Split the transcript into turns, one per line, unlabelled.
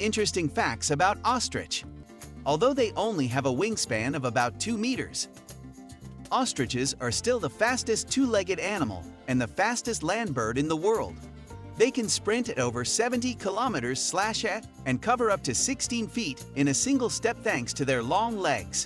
Interesting facts about ostrich. Although they only have a wingspan of about 2 meters, ostriches are still the fastest two-legged animal and the fastest land bird in the world. They can sprint at over 70 kilometers slash at and cover up to 16 feet in a single step thanks to their long legs.